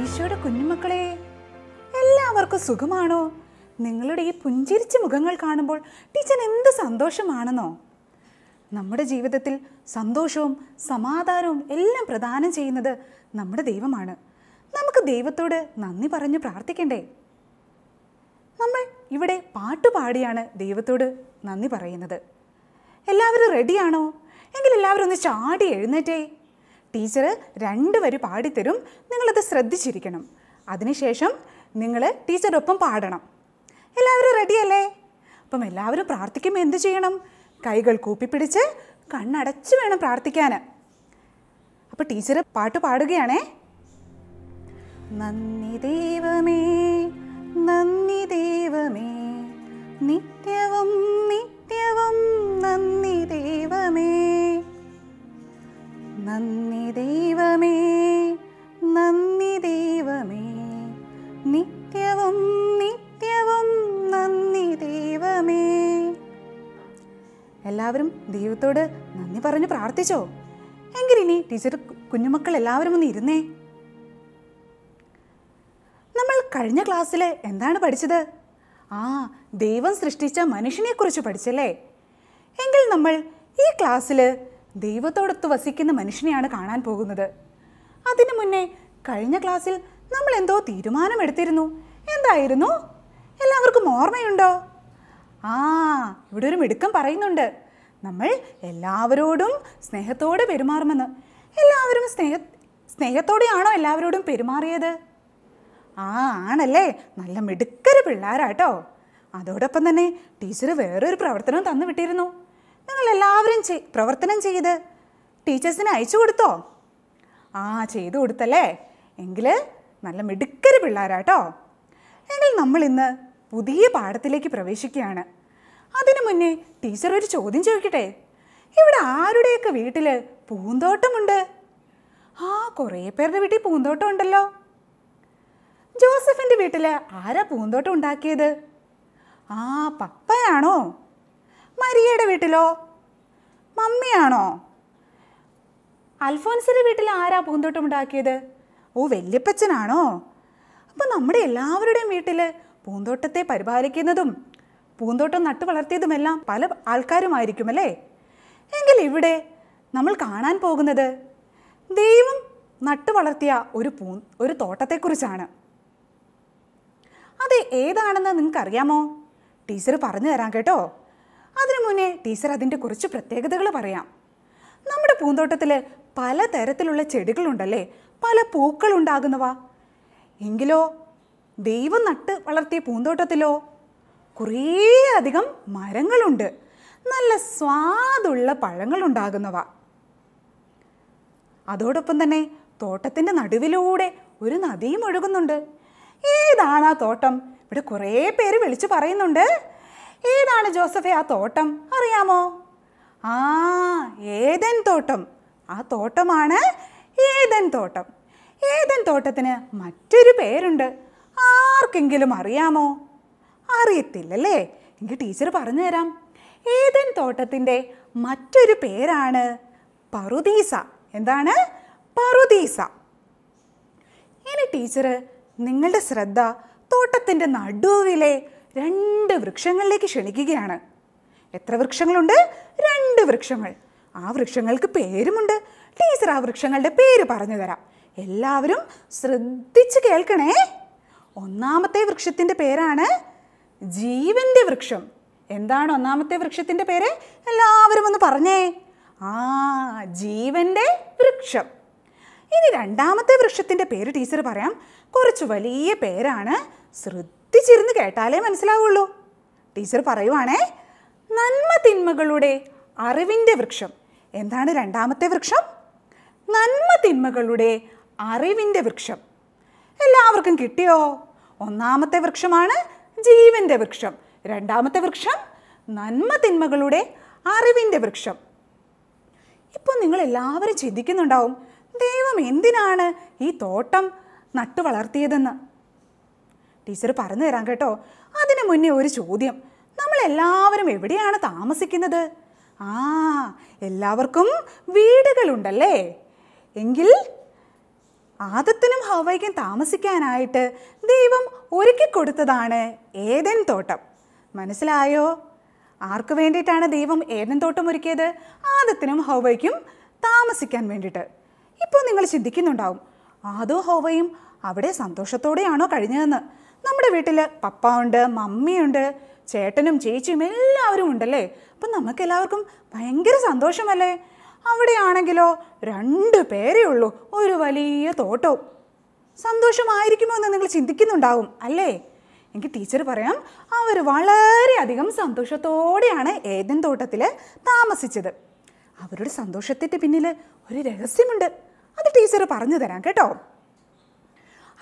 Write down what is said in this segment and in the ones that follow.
ഈശോയുടെ കുഞ്ഞുമക്കളെ എല്ലാവർക്കും സുഖമാണോ? നിങ്ങളുടെ ഈ പുഞ്ചിരിച്ച മുഖങ്ങൾ കാണുമ്പോൾ ടീച്ചർ എന്ത് സന്തോഷമാണെന്നോ? നമ്മുടെ ജീവിതത്തിൽ സന്തോഷവും സമാധാനവും എല്ലാം പ്രദാനം ചെയ്യുന്നത് നമ്മുടെ ദൈവമാണ്. നമുക്ക് ദൈവത്തോട് നന്ദി പറഞ്ഞ് പ്രാർത്ഥിക്കണ്ടേ? നമ്മൾ ഇവിടെ പാട്ടുപാടിയാണ് ദൈവത്തോട് നന്ദി പറയുന്നത്. എല്ലാവരും റെഡിയാണോ എങ്കിൽ എല്ലാവരും ഒന്ന് ചാടി എഴുന്നേറ്റേ. ടീച്ചർ രണ്ട് വരി പാടിത്തരും. നിങ്ങളത് ശ്രദ്ധിച്ചിരിക്കണം. അതിനുശേഷം നിങ്ങൾ ടീച്ചറൊപ്പം പാടണം. എല്ലാവരും റെഡിയല്ലേ? അപ്പം എല്ലാവരും പ്രാർത്ഥിക്കുമ്പോൾ എന്ത് ചെയ്യണം? കൈകൾ കൂപ്പിപ്പിടിച്ച് കണ്ണടച്ച് വേണം പ്രാർത്ഥിക്കാൻ അപ്പോൾ ടീച്ചർ പാട്ട് പാടുകയാണേ. നന്ദി ദൈവമേ. പ്രാർത്ഥിച്ചോ? എങ്കിലിനി ടീച്ചർ കുഞ്ഞുമക്കൾ എല്ലാവരും ഒന്ന് ഇരുന്നേ. നമ്മൾ കഴിഞ്ഞ ക്ലാസ്സിൽ എന്താണ് പഠിച്ചത്? ആ ദൈവം സൃഷ്ടിച്ച മനുഷ്യനെക്കുറിച്ച് പഠിച്ചല്ലേ? എങ്കിൽ നമ്മൾ ഈ ക്ലാസ്സിൽ ദൈവത്തോടൊത്ത് വസിക്കുന്ന മനുഷ്യനെയാണ് കാണാൻ പോകുന്നത്. അതിനു മുന്നേ കഴിഞ്ഞ ക്ലാസ്സിൽ നമ്മൾ എന്തോ തീരുമാനമെടുത്തിരുന്നു. എന്തായിരുന്നു? എല്ലാവർക്കും ഓർമ്മയുണ്ടോ? ആ ഇവിടെ ഒരു മിടുക്കം പറയുന്നുണ്ട്. നമ്മൾ എല്ലാവരോടും സ്നേഹത്തോടെ പെരുമാറുമെന്ന്. എല്ലാവരും സ്നേഹ സ്നേഹത്തോടെയാണോ എല്ലാവരോടും പെരുമാറിയത്? ആ ആണല്ലേ. നല്ല മിടുക്കര് പിള്ളേരാട്ടോ. അതോടൊപ്പം തന്നെ ടീച്ചർ വേറൊരു പ്രവർത്തനം തന്നു വിട്ടിരുന്നു. നിങ്ങൾ എല്ലാവരും പ്രവർത്തനം ചെയ്ത് ടീച്ചേഴ്സിന് അയച്ചു കൊടുത്തോ? ആ ചെയ്തു കൊടുത്തല്ലേ. എങ്കിൽ നല്ല മിടുക്കര് പിള്ളേരാട്ടോ. എങ്കിൽ നമ്മൾ ഇന്ന് പുതിയ പാഠത്തിലേക്ക് പ്രവേശിക്കുകയാണ്. അതിനു മുന്നേ ടീച്ചർ ഒരു ചോദ്യം ചോദിക്കട്ടെ? ഇവിടെ ആരുടെയൊക്കെ വീട്ടിൽ പൂന്തോട്ടമുണ്ട്? ആ കുറേ പേരുടെ വീട്ടിൽ പൂന്തോട്ടം ഉണ്ടല്ലോ ജോസഫിന്റെ വീട്ടിൽ ആരാ പൂന്തോട്ടം ഉണ്ടാക്കിയത്? ആ പപ്പയാണോ? മരിയയുടെ വീട്ടിലോ? മമ്മിയാണോ? അൽഫോൻസിന്റെ വീട്ടിൽ ആരാ പൂന്തോട്ടം ഉണ്ടാക്കിയത്? ഓ വല്യപ്പച്ചനാണോ? അപ്പം നമ്മുടെ എല്ലാവരുടെയും വീട്ടിൽ പൂന്തോട്ടത്തെ പരിപാലിക്കുന്നതും പൂന്തോട്ടം നട്ടു വളർത്തിയതുമെല്ലാം പല ആൾക്കാരുമായിരിക്കും അല്ലേ എങ്കിൽ ഇവിടെ നമ്മൾ കാണാൻ പോകുന്നത് ദൈവം നട്ടു വളർത്തിയ ഒരു പൂ ഒരു തോട്ടത്തെക്കുറിച്ചാണ്. അത് ഏതാണെന്ന് നിങ്ങൾക്കറിയാമോ? ടീച്ചർ പറഞ്ഞു തരാം കേട്ടോ. അതിനു മുന്നേ ടീച്ചർ അതിന്റെ കുറച്ച് പ്രത്യേകതകൾ പറയാം. നമ്മുടെ പൂന്തോട്ടത്തിൽ പലതരത്തിലുള്ള ചെടികളുണ്ടല്ലേ? പല പൂക്കളുണ്ടാകുന്നവ. എങ്കിലോ ദൈവം നട്ട് വളർത്തിയ പൂന്തോട്ടത്തിലോ കുറേയധികം മരങ്ങളുണ്ട്. നല്ല സ്വാദുള്ള പഴങ്ങളുണ്ടാകുന്നവ. അതോടൊപ്പം തന്നെ തോട്ടത്തിന്റെ നടുവിലൂടെ ഒരു നദിയും ഒഴുകുന്നുണ്ട്. ഏതാണ് ആ തോട്ടം? ഇവിടെ കുറേ പേര് വിളിച്ചു പറയുന്നുണ്ട്. ഏതാണ് ജോസഫെ ആ തോട്ടം? അറിയാമോ? ആ ഏതൻ തോട്ടം. ആ തോട്ടമാണ് ഏതൻ തോട്ടം. ഏതൻ തോട്ടത്തിന് മറ്റൊരു പേരുണ്ട്. ആർക്കെങ്കിലും അറിയാമോ? അറിയത്തില്ലല്ലേ? എനിക്ക് ടീച്ചർ പറഞ്ഞു തരാം. ഏതൻ തോട്ടത്തിന്റെ മറ്റൊരു പേരാണ് പറുദീസ. എന്താണ്? പറുദീസ. ഇനി ടീച്ചർ നിങ്ങളുടെ ശ്രദ്ധ തോട്ടത്തിന്റെ നടുവിലെ രണ്ട് വൃക്ഷങ്ങളിലേക്ക് ക്ഷണിക്കുകയാണ്. എത്ര വൃക്ഷങ്ങളുണ്ട്? രണ്ട് വൃക്ഷങ്ങൾ. ആ വൃക്ഷങ്ങൾക്ക് പേരുമുണ്ട്. ടീച്ചർ ആ വൃക്ഷങ്ങളുടെ പേര് പറഞ്ഞു തരാം. എല്ലാവരും ശ്രദ്ധിച്ച് കേൾക്കണേ. ഒന്നാമത്തെ വൃക്ഷത്തിന്റെ പേരാണ് ജീവന്റെ വൃക്ഷം. എന്താണ് ഒന്നാമത്തെ വൃക്ഷത്തിന്റെ പേര്? എല്ലാവരും ഒന്ന് പറഞ്ഞേ. ആ ജീവന്റെ വൃക്ഷം. ഇനി രണ്ടാമത്തെ വൃക്ഷത്തിന്റെ പേര് ടീച്ചർ പറയാം. കുറച്ച് വലിയ പേരാണ്. ശ്രദ്ധിച്ചിരുന്ന് കേട്ടാലേ മനസ്സിലാവുള്ളൂ. ടീച്ചർ പറയുവാണേ നന്മ തിന്മകളുടെ അറിവിന്റെ വൃക്ഷം. എന്താണ് രണ്ടാമത്തെ വൃക്ഷം? നന്മ തിന്മകളുടെ അറിവിന്റെ വൃക്ഷം. എല്ലാവർക്കും കിട്ടിയോ? ഒന്നാമത്തെ വൃക്ഷമാണ് ജീവന്റെ വൃക്ഷം. രണ്ടാമത്തെ വൃക്ഷം നന്മ തിന്മകളുടെ അറിവിന്റെ വൃക്ഷം. ഇപ്പോൾ നിങ്ങൾ എല്ലാവരും ചിന്തിക്കുന്നുണ്ടാവും ദൈവം എന്തിനാണ് ഈ തോട്ടം നട്ടു വളർത്തിയതെന്ന്? ടീച്ചർ പറഞ്ഞു തരാം കേട്ടോ. അതിനു മുന്നേ ഒരു ചോദ്യം. നമ്മൾ എല്ലാവരും എവിടെയാണ് താമസിക്കുന്നത്? ആ എല്ലാവർക്കും വീടുകളുണ്ടല്ലേ? എങ്കിൽ ആദത്തിനും ഹവയ്ക്കും താമസിക്കാനായിട്ട് ദൈവം ഒരുക്കി കൊടുത്തതാണ് ഏതൻ തോട്ടം. മനസ്സിലായോ? ആർക്ക് വേണ്ടിയിട്ടാണ് ദൈവം ഏതൻ തോട്ടം ഒരുക്കിയത്? ആദത്തിനും ഹവയ്ക്കും താമസിക്കാൻ വേണ്ടിയിട്ട്. ഇപ്പോൾ നിങ്ങൾ ചിന്തിക്കുന്നുണ്ടാവും ആദോ ഹോവയും അവിടെ സന്തോഷത്തോടെയാണോ കഴിഞ്ഞതെന്ന്? നമ്മുടെ വീട്ടിൽ പപ്പ ഉണ്ട് മമ്മിയുണ്ട് ചേട്ടനും ചേച്ചിയും എല്ലാവരും ഉണ്ടല്ലേ? അപ്പം നമുക്കെല്ലാവർക്കും ഭയങ്കര സന്തോഷമല്ലേ? അവിടെയാണെങ്കിലോ രണ്ട് പേരേ ഉള്ളൂ. ഒരു വലിയ തോട്ടവും. സന്തോഷമായിരിക്കുമോ എന്ന് നിങ്ങൾ ചിന്തിക്കുന്നുണ്ടാവും അല്ലേ? എനിക്ക് ടീച്ചർ പറയാം അവർ വളരെയധികം സന്തോഷത്തോടെയാണ് ഏതൻ തോട്ടത്തിൽ താമസിച്ചത്. അവരുടെ സന്തോഷത്തിന്റെ പിന്നിൽ ഒരു രഹസ്യമുണ്ട്. അത് ടീച്ചർ പറഞ്ഞു തരാം കേട്ടോ.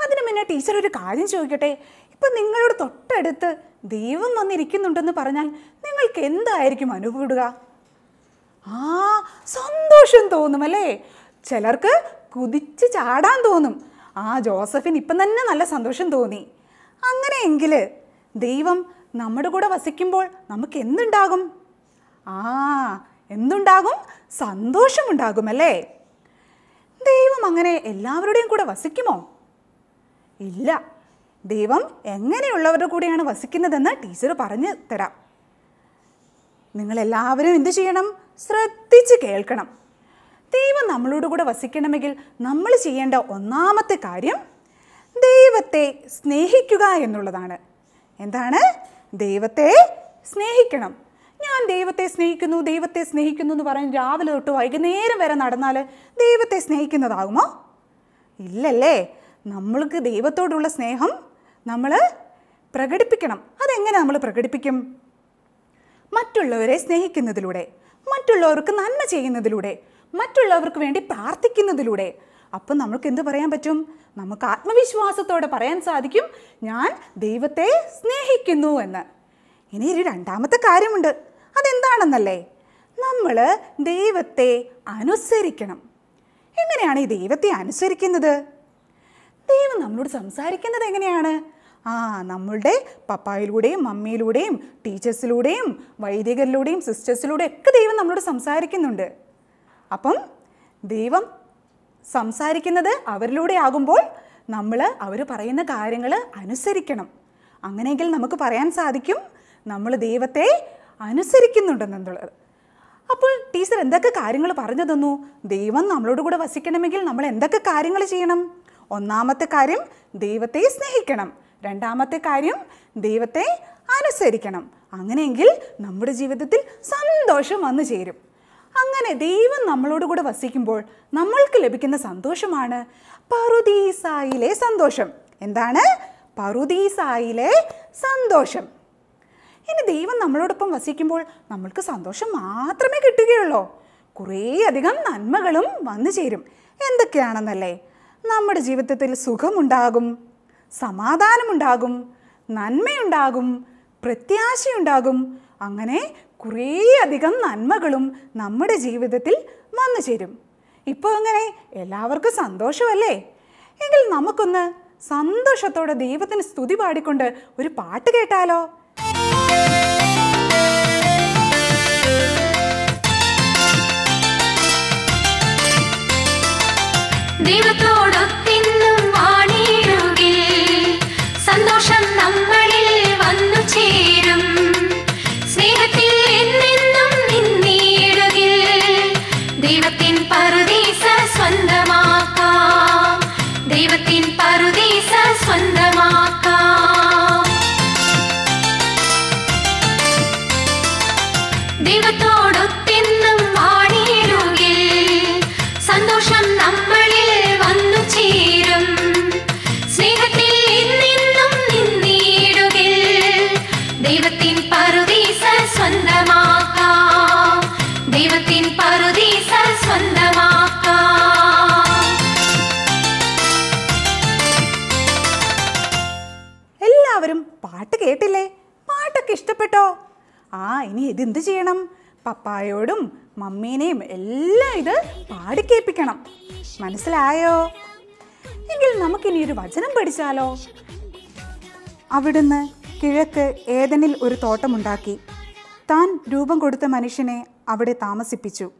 അതിനു മുന്നേ ടീച്ചർ ഒരു കാര്യം ചോദിക്കട്ടെ? ഇപ്പം നിങ്ങളുടെ തൊട്ടടുത്ത് ദൈവം വന്നിരിക്കുന്നുണ്ടെന്ന് പറഞ്ഞാൽ നിങ്ങൾക്ക് എന്തായിരിക്കും അനുഭവപ്പെടുക ആ സന്തോഷം തോന്നും അല്ലേ? ചിലർക്ക് കുതിച്ച് ചാടാൻ തോന്നും. ആ ജോസഫിന് ഇപ്പം തന്നെ നല്ല സന്തോഷം തോന്നി. അങ്ങനെയെങ്കിൽ ദൈവം നമ്മുടെ കൂടെ വസിക്കുമ്പോൾ നമുക്ക് എന്തുണ്ടാകും? ആ എന്തുണ്ടാകും? സന്തോഷമുണ്ടാകും അല്ലേ? ദൈവം അങ്ങനെ എല്ലാവരുടെയും കൂടെ വസിക്കുമോ? ഇല്ല. ദൈവം എങ്ങനെയുള്ളവരുടെ കൂടെയാണ് വസിക്കുന്നതെന്ന് ടീച്ചർ പറഞ്ഞ് തരാം. നിങ്ങളെല്ലാവരും എന്ത് ചെയ്യണം? ശ്രദ്ധിച്ച് കേൾക്കണം. ദൈവം നമ്മളോട് കൂടെ വസിക്കണമെങ്കിൽ നമ്മൾ ചെയ്യേണ്ട ഒന്നാമത്തെ കാര്യം ദൈവത്തെ സ്നേഹിക്കുക എന്നുള്ളതാണ്. എന്താണ്? ദൈവത്തെ സ്നേഹിക്കണം. ഞാൻ ദൈവത്തെ സ്നേഹിക്കുന്നു ദൈവത്തെ സ്നേഹിക്കുന്നു എന്ന് പറഞ്ഞ് രാവിലെ തൊട്ട് വൈകുന്നേരം വരെ നടന്നാൽ ദൈവത്തെ സ്നേഹിക്കുന്നതാകുമോ? ഇല്ലല്ലേ. നമ്മൾക്ക് ദൈവത്തോടുള്ള സ്നേഹം നമ്മൾ പ്രകടിപ്പിക്കണം. അതെങ്ങനെ നമ്മൾ പ്രകടിപ്പിക്കും? മറ്റുള്ളവരെ സ്നേഹിക്കുന്നതിലൂടെ മറ്റുള്ളവർക്ക് നന്മ ചെയ്യുന്നതിലൂടെ മറ്റുള്ളവർക്ക് വേണ്ടി പ്രാർത്ഥിക്കുന്നതിലൂടെ. അപ്പം നമുക്ക് എന്ത് പറയാൻ പറ്റും? നമുക്ക് ആത്മവിശ്വാസത്തോടെ പറയാൻ സാധിക്കും ഞാൻ ദൈവത്തെ സ്നേഹിക്കുന്നു എന്ന്. ഇനി ഒരു രണ്ടാമത്തെ കാര്യമുണ്ട്. അതെന്താണെന്നല്ലേ? നമ്മൾ ദൈവത്തെ അനുസരിക്കണം. എങ്ങനെയാണ് ഈ ദൈവത്തെ അനുസരിക്കുന്നത്? ദൈവം നമ്മളോട് സംസാരിക്കുന്നത് എങ്ങനെയാണ്? ആ നമ്മളുടെ പപ്പായിലൂടെയും മമ്മിയിലൂടെയും ടീച്ചേഴ്സിലൂടെയും വൈദികരിലൂടെയും സിസ്റ്റേഴ്സിലൂടെയും ഒക്കെ ദൈവം നമ്മളോട് സംസാരിക്കുന്നുണ്ട്. അപ്പം ദൈവം സംസാരിക്കുന്നത് അവരിലൂടെ ആകുമ്പോൾ നമ്മൾ അവർ പറയുന്ന കാര്യങ്ങൾ അനുസരിക്കണം. അങ്ങനെയെങ്കിൽ നമുക്ക് പറയാൻ സാധിക്കും നമ്മൾ ദൈവത്തെ അനുസരിക്കുന്നുണ്ടെന്നുള്ളത്. അപ്പോൾ ടീച്ചർ എന്തൊക്കെ കാര്യങ്ങൾ പറഞ്ഞു തന്നു? ദൈവം നമ്മളോട് കൂടെ വസിക്കണമെങ്കിൽ നമ്മൾ എന്തൊക്കെ കാര്യങ്ങൾ ചെയ്യണം? ഒന്നാമത്തെ കാര്യം ദൈവത്തെ സ്നേഹിക്കണം. രണ്ടാമത്തെ കാര്യം ദൈവത്തെ അനുസരിക്കണം. അങ്ങനെയെങ്കിൽ നമ്മുടെ ജീവിതത്തിൽ സന്തോഷം വന്നു ചേരും. അങ്ങനെ ദൈവം നമ്മളോട് കൂടെ വസിക്കുമ്പോൾ നമ്മൾക്ക് ലഭിക്കുന്ന സന്തോഷമാണ് പറുദീസായിലെ സന്തോഷം. എന്താണ്? പറുദീസായിലെ സന്തോഷം. ഇനി ദൈവം നമ്മളോടൊപ്പം വസിക്കുമ്പോൾ നമ്മൾക്ക് സന്തോഷം മാത്രമേ കിട്ടുകയുള്ളൂ. കുറേ അധികം നന്മകളും വന്നു ചേരും. എന്തൊക്കെയാണെന്നല്ലേ? നമ്മുടെ ജീവിതത്തിൽ സുഖമുണ്ടാകും. സമാധാനമുണ്ടാകും നന്മയുണ്ടാകും പ്രത്യാശയുണ്ടാകും. അങ്ങനെ കുറേ അധികം നന്മകളും നമ്മുടെ ജീവിതത്തിൽ വന്നു ചേരും. ഇപ്പോൾ അങ്ങനെ എല്ലാവർക്കും സന്തോഷമല്ലേ? എങ്കിൽ നമുക്കൊന്ന് സന്തോഷത്തോടെ ദൈവത്തിന് സ്തുതി പാടിക്കൊണ്ട് ഒരു പാട്ട് കേട്ടാലോ? ദൈവത്തോടൊത്തിന്നും എല്ലാവരും പാട്ട് കേട്ടില്ലേ? പാട്ടൊക്കെ ഇഷ്ടപ്പെട്ടോ? ആ ഇനി ഇത് എന്ത് ചെയ്യണം? പപ്പായോടും മമ്മീനെയും എല്ലാം ഇത് പാടിക്കേൾപ്പിക്കണം മനസ്സിലായോ? എങ്കിൽ നമുക്കിനി ഒരു വചനം പഠിച്ചാലോ? അവിടുന്ന് കിഴക്ക് ഏതനിൽ ഒരു തോട്ടമുണ്ടാക്കി. താൻ രൂപം കൊടുത്ത മനുഷ്യനെ അവിടെ താമസിപ്പിച്ചു.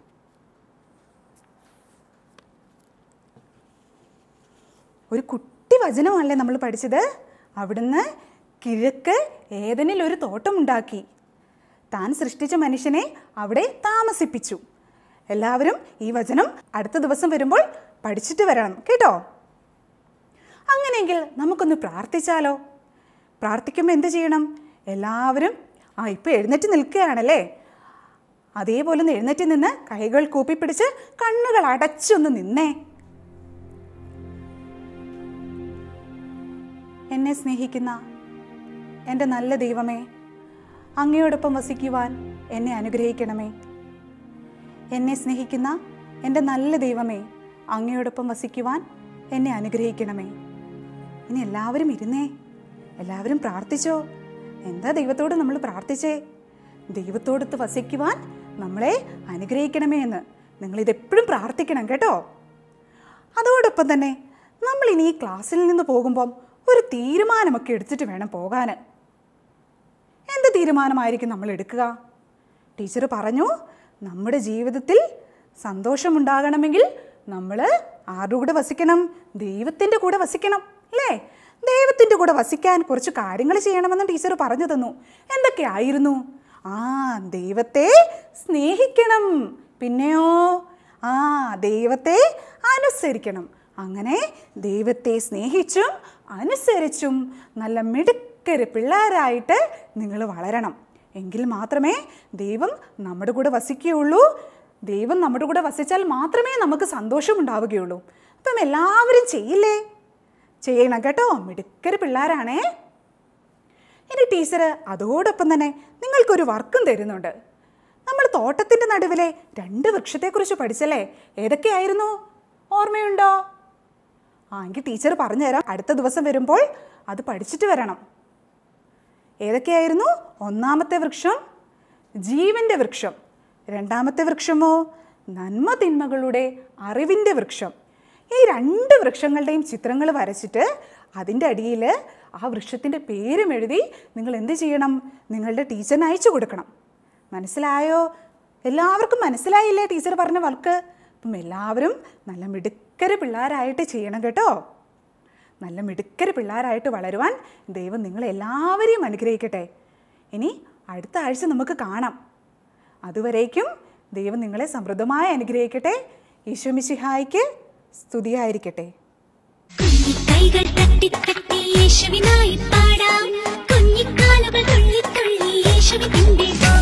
ഒരു കുട്ടി വചനമാണല്ലേ നമ്മൾ പഠിച്ചത്? അവിടുന്ന് കിഴക്ക് ഏതനിൽ ഒരു തോട്ടമുണ്ടാക്കി താൻ സൃഷ്ടിച്ച മനുഷ്യനെ അവിടെ താമസിപ്പിച്ചു. എല്ലാവരും ഈ വചനം അടുത്ത ദിവസം വരുമ്പോൾ പഠിച്ചിട്ട് വരണം കേട്ടോ? അങ്ങനെയെങ്കിൽ നമുക്കൊന്ന് പ്രാർത്ഥിച്ചാലോ? പ്രാർത്ഥിക്കുമ്പോൾ എന്ത് ചെയ്യണം? എല്ലാവരും ആ ഇപ്പോൾ എഴുന്നേറ്റ് നിൽക്കുകയാണല്ലേ? അതേപോലെ ഒന്ന് എഴുന്നേറ്റ് നിന്ന് കൈകൾ കൂപ്പിപ്പിടിച്ച് കണ്ണുകൾ അടച്ചൊന്ന് നിന്നേ. എന്നെ സ്നേഹിക്കുന്ന എന്റെ നല്ല ദൈവമേ അങ്ങയോടൊപ്പം വസിക്കുവാൻ എന്നെ അനുഗ്രഹിക്കണമേ. എന്നെ സ്നേഹിക്കുന്ന എന്റെ നല്ല ദൈവമേ അങ്ങയോടൊപ്പം വസിക്കുവാൻ എന്നെ അനുഗ്രഹിക്കണമേ. ഇനി എല്ലാവരും ഇരുന്നേ എല്ലാവരും പ്രാർത്ഥിച്ചോ? എന്താ ദൈവത്തോട് നമ്മൾ പ്രാർത്ഥിച്ചേ? ദൈവത്തോടൊത്ത് വസിക്കുവാൻ നമ്മളെ അനുഗ്രഹിക്കണമേ എന്ന് നിങ്ങളിതെപ്പോഴും പ്രാർത്ഥിക്കണം കേട്ടോ. അതോടൊപ്പം തന്നെ നമ്മൾ ഇനി ഈ ക്ലാസ്സിൽ നിന്ന് പോകുമ്പം ഒരു തീരുമാനമൊക്കെ എടുത്തിട്ട് വേണം പോകാൻ എന്ത് തീരുമാനമായിരിക്കും നമ്മൾ എടുക്കുക? ടീച്ചർ പറഞ്ഞു നമ്മുടെ ജീവിതത്തിൽ സന്തോഷമുണ്ടാകണമെങ്കിൽ നമ്മൾ ആരുടെ കൂടെ വസിക്കണം? ദൈവത്തിന്റെ കൂടെ വസിക്കണം അല്ലേ? ദൈവത്തിന്റെ കൂടെ വസിക്കാൻ കുറച്ച് കാര്യങ്ങൾ ചെയ്യണമെന്ന് ടീച്ചർ പറഞ്ഞു തന്നു. എന്തൊക്കെയായിരുന്നു? ആ ദൈവത്തെ സ്നേഹിക്കണം. പിന്നെയോ? ആ ദൈവത്തെ അനുസരിക്കണം. അങ്ങനെ ദൈവത്തെ സ്നേഹിച്ചും അനുസരിച്ചും നല്ല മിടുക്കര് പിള്ളേരായിട്ട് നിങ്ങൾ വളരണം. എങ്കിൽ മാത്രമേ ദൈവം നമ്മുടെ കൂടെ വസിക്കുകയുള്ളൂ. ദൈവം നമ്മുടെ കൂടെ വസിച്ചാൽ മാത്രമേ നമുക്ക് സന്തോഷം ഉണ്ടാവുകയുള്ളൂ അപ്പം എല്ലാവരും ചെയ്യില്ലേ? ചെയ്യണം കേട്ടോ. മിടുക്കര് പിള്ളേരാണേ. ഇനി ടീച്ചർ അതോടൊപ്പം തന്നെ നിങ്ങൾക്കൊരു വർക്കും തരുന്നുണ്ട്. നമ്മൾ തോട്ടത്തിന്റെ നടുവിലെ രണ്ട് വൃക്ഷത്തെക്കുറിച്ച് പഠിച്ചല്ലേ? ഏതൊക്കെയായിരുന്നു? ഓർമ്മയുണ്ടോ? ആ എങ്കിൽ ടീച്ചർ പറഞ്ഞുതരാം. അടുത്ത ദിവസം വരുമ്പോൾ അത് പഠിച്ചിട്ട് വരണം. ഏതൊക്കെയായിരുന്നു? ഒന്നാമത്തെ വൃക്ഷം ജീവന്റെ വൃക്ഷം. രണ്ടാമത്തെ വൃക്ഷമോ? നന്മ തിന്മകളുടെ അറിവിന്റെ വൃക്ഷം. ഈ രണ്ട് വൃക്ഷങ്ങളുടെയും ചിത്രങ്ങൾ വരച്ചിട്ട് അതിന്റെ അടിയിൽ ആ വൃക്ഷത്തിന്റെ പേരും എഴുതി നിങ്ങൾ എന്ത് ചെയ്യണം? നിങ്ങളുടെ ടീച്ചറിന് അയച്ചു കൊടുക്കണം. മനസ്സിലായോ? എല്ലാവർക്കും മനസ്സിലായില്ലേ ടീച്ചർ പറഞ്ഞ വർക്ക്? അപ്പം എല്ലാവരും നല്ല മിടുക്കര് പിള്ളേരായിട്ട് ചെയ്യണം കേട്ടോ. നല്ല മിടുക്കര് പിള്ളേരായിട്ട് വളരുവാൻ ദൈവം നിങ്ങളെല്ലാവരെയും അനുഗ്രഹിക്കട്ടെ. ഇനി അടുത്ത ആഴ്ച നമുക്ക് കാണാം. അതുവരേക്കും ദൈവം നിങ്ങളെ സമൃദ്ധമായി അനുഗ്രഹിക്കട്ടെ. ഈശോമിശിഹായിക്ക് സ്തുതിയായിരിക്കട്ടെ. കൈകൾ തട്ടി തട്ടി പാടാം. കുഞ്ഞിക്കാലുകൾ തുള്ളി തുള്ളി യേശുവിന്റെ